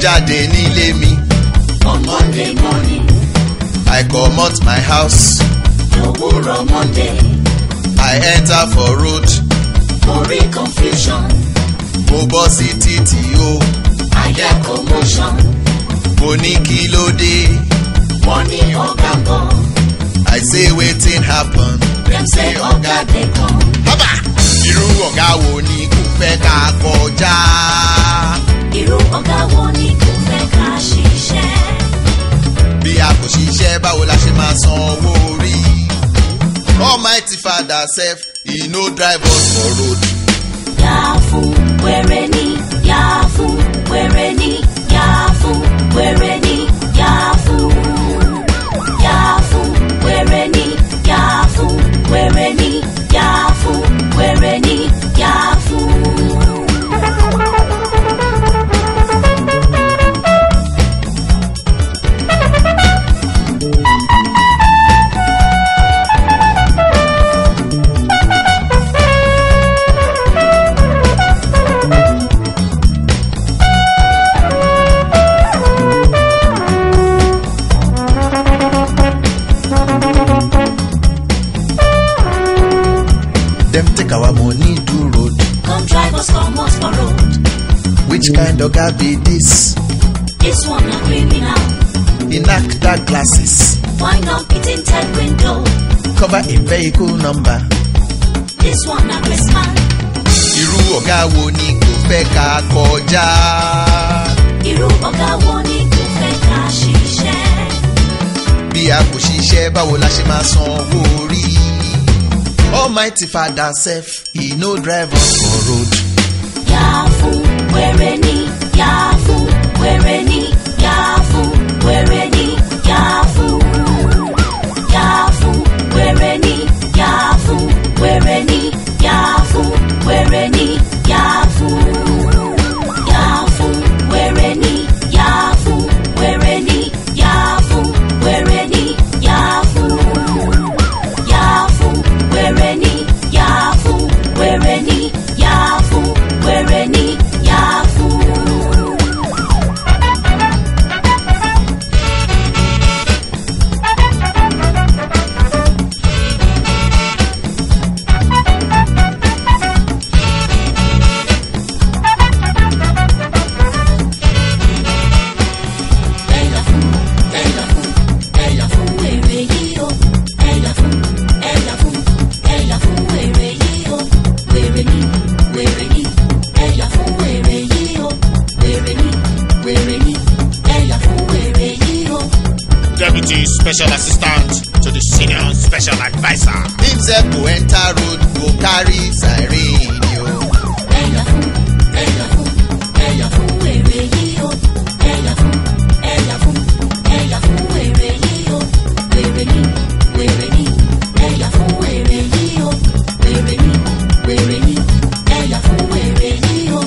jáde nílé mi. on monday morning. I comot my house. òwúrọ̀ monday. I enter for road. orí confusion. mo bọ́ sí títì o. àyà commotion. mo ní kí ló dé. wọ́n ní ọ̀gá kan. I say wetin happen. dem say ọ̀gá dey come. irú ọ̀gá wo ni kò fẹ́ ká kọjá. ourselves e no drive us for road. yà fún wèrè ni yà fún wèrè ni yà fún wèrè ni yà fún yà fún wèrè ni yà fún wèrè ni yà fún wèrè ni yà fún. harmony do road. Come drive us comot for road. Which kind of oga be this? This one a criminal. In acta glasses. Why not up in inside window. Cover a vehicle number. This one a policeman. Irú ọ̀gá wo ni kò fẹ́ ká kọjá? Irú ọ̀gá wo ni kò fẹ́ ká ṣiṣẹ́? Bí a kò ṣiṣẹ́ báwo la ṣe máa san owó orí? almighty father sef he no drive us for road. yàá fún wẹrẹ ni yàá special assistant to the senior special adviser. himself go enter road go carry siren o. ẹ̀yà fún ẹ̀yà fún ẹ̀yà fún wèrè yìí o ẹ̀yà fún ẹ̀yà fún ẹ̀yà fún wèrè yìí o wèrè ni wèrè ni ẹ̀yà fún wèrè yìí o wèrè ni wèrè ni ẹ̀yà fún wèrè yìí o.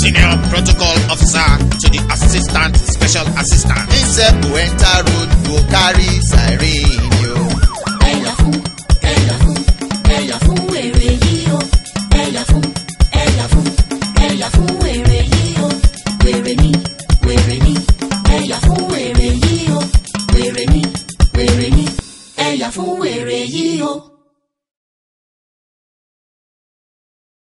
senior protocol officer to the assistant special assistant. himself go enter road to carry siren.